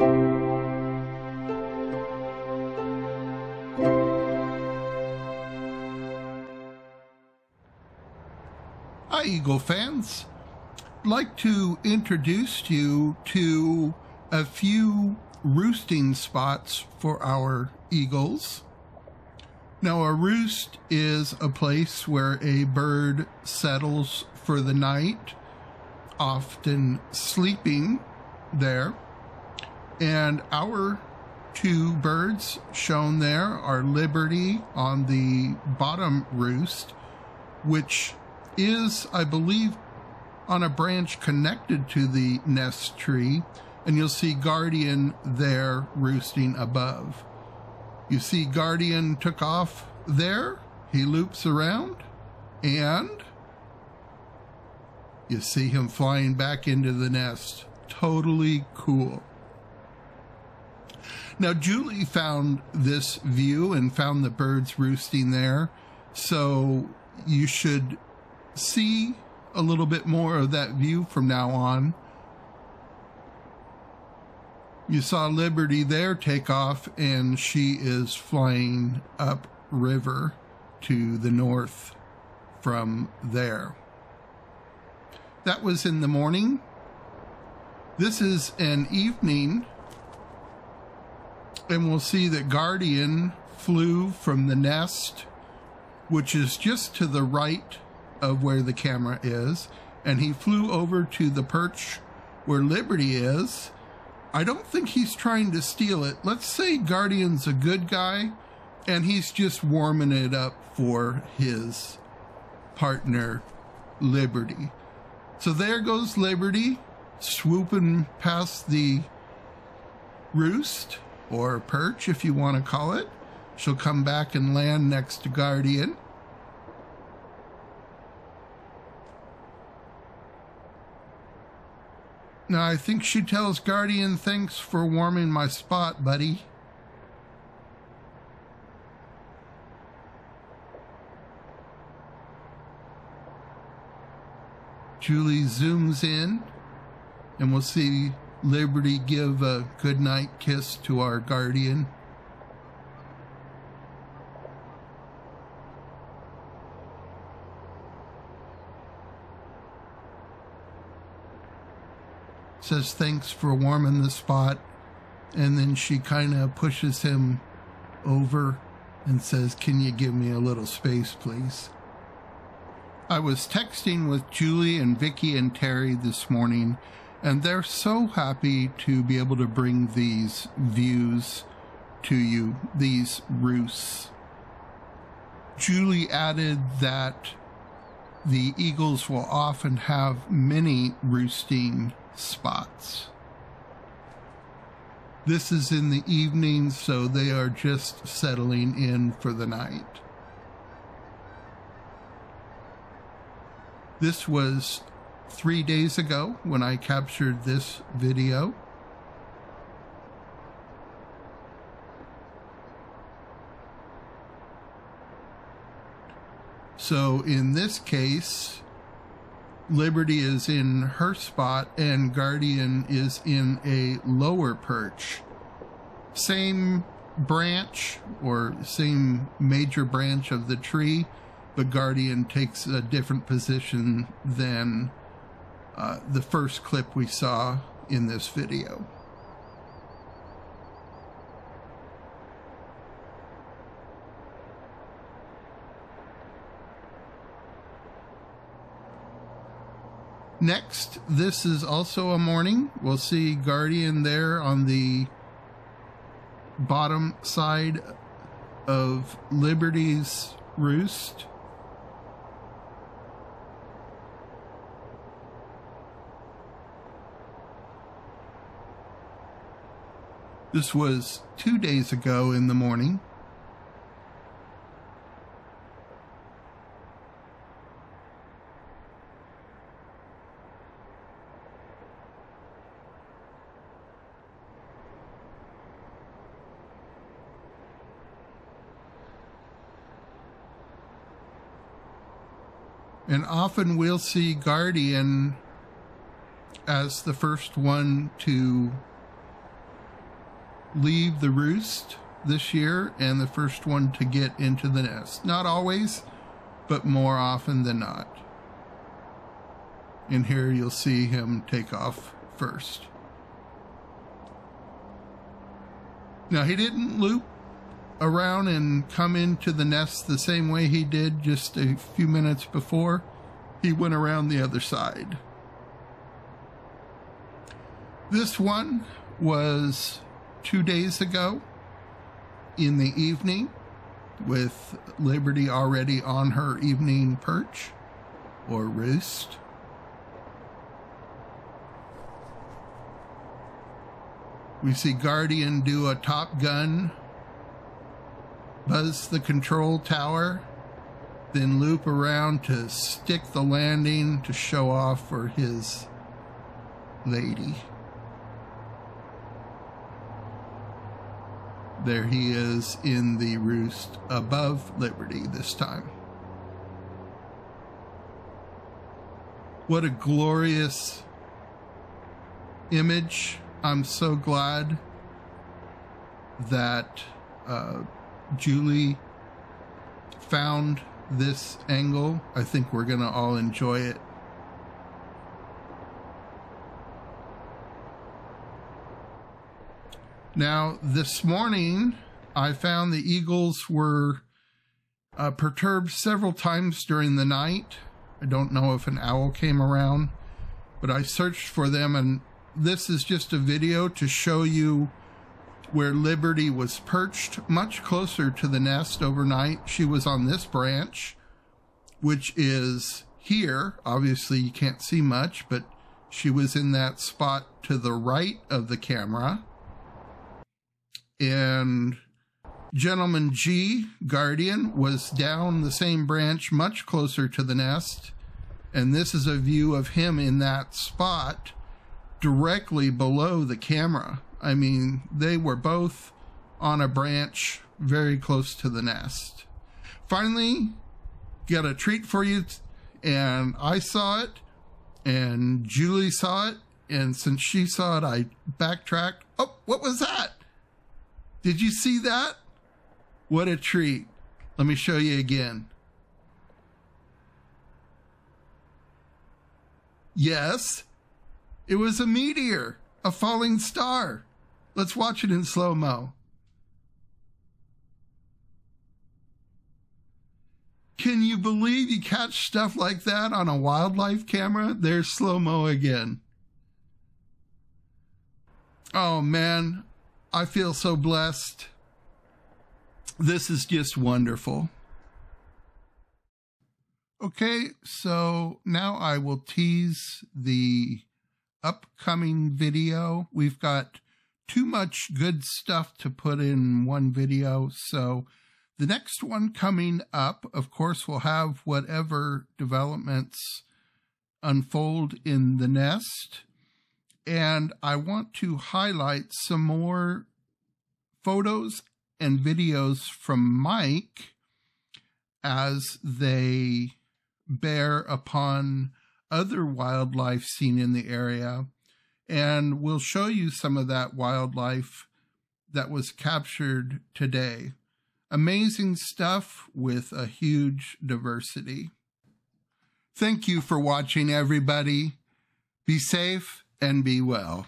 Hi, Eagle fans. I'd like to introduce you to a few roosting spots for our eagles. Now, a roost is a place where a bird settles for the night, often sleeping there. And our two birds shown there are Liberty on the bottom roost, which is, I believe, on a branch connected to the nest tree, and you'll see Guardian there roosting above. You see Guardian took off there, he loops around, and you see him flying back into the nest. Totally cool. Now, Julie found this view and found the birds roosting there, so you should see a little bit more of that view from now on. You saw Liberty there take off, and she is flying up river to the north from there. That was in the morning. This is an evening, and we'll see that Guardian flew from the nest, which is just to the right of where the camera is, and he flew over to the perch where Liberty is. I don't think he's trying to steal it. Let's say Guardian's a good guy, and he's just warming it up for his partner, Liberty. So there goes Liberty, swooping past the roost, or perch if you want to call it. She'll come back and land next to Guardian. Now, I think she tells Guardian, thanks for warming my spot, buddy. Julie zooms in, and we'll see Liberty give a goodnight kiss to our Guardian. says thanks for warming the spot and then she kind of pushes him over and says can you give me a little space please i was texting with julie and vicky and terri this morning and they're so happy to be able to bring these views to you these roosts julie added that the eagles will often have many roosting spots. This is in the evening, so they are just settling in for the night. This was three days ago when I captured this video. So in this case, Liberty is in her spot and Guardian is in a lower perch. Same branch or same major branch of the tree, but Guardian takes a different position than uh, the first clip we saw in this video. Next, this is also a morning. We'll see Guardian there on the bottom side of Liberty's roost. This was two days ago in the morning. And often we'll see Guardian as the first one to leave the roost this year and the first one to get into the nest. Not always, but more often than not. And here you'll see him take off first. Now he didn't loop around and come into the nest the same way he did just a few minutes before. He went around the other side. This one was two days ago in the evening with Liberty already on her evening perch or roost. We see Guardian do a top gun, buzz the control tower, then loop around to stick the landing to show off for his lady. There he is in the roost above Liberty this time. What a glorious image. I'm so glad that uh, Julie found this angle. I think we're going to all enjoy it. Now, this morning, I found the eagles were uh, perturbed several times during the night. I don't know if an owl came around, but I searched for them, and this is just a video to show you where Liberty was perched much closer to the nest overnight. She was on this branch, which is here. Obviously, you can't see much, but she was in that spot to the right of the camera and Gentleman G, Guardian, was down the same branch, much closer to the nest. And this is a view of him in that spot directly below the camera. I mean, they were both on a branch very close to the nest. Finally, got a treat for you. And I saw it, and Julie saw it. And since she saw it, I backtracked. Oh, what was that? Did you see that? What a treat. Let me show you again. Yes, it was a meteor, a falling star. Let's watch it in slow mo. Can you believe you catch stuff like that on a wildlife camera? There's slow mo again. Oh man, I feel so blessed. This is just wonderful. Okay, so now I will tease the upcoming video. We've got too much good stuff to put in one video, so the next one coming up, of course, will have whatever developments unfold in the nest and I want to highlight some more photos and videos from Mike as they bear upon other wildlife seen in the area. And we'll show you some of that wildlife that was captured today. Amazing stuff with a huge diversity. Thank you for watching, everybody. Be safe and be well.